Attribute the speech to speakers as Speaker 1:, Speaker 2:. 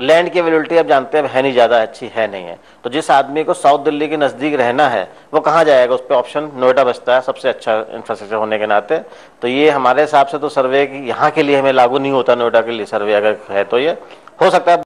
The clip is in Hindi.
Speaker 1: लैंड की अवेलेबिलिटी आप जानते हैं है नहीं, ज़्यादा अच्छी है नहीं है। तो जिस आदमी को साउथ दिल्ली के नज़दीक रहना है, वो कहाँ जाएगा? उस पर ऑप्शन नोएडा बचता है, सबसे अच्छा इंफ्रास्ट्रक्चर होने के नाते। तो ये हमारे हिसाब से तो सर्वे यहाँ के लिए हमें लागू नहीं होता नोएडा के लिए सर्वे अगर है तो ये। हो सकता है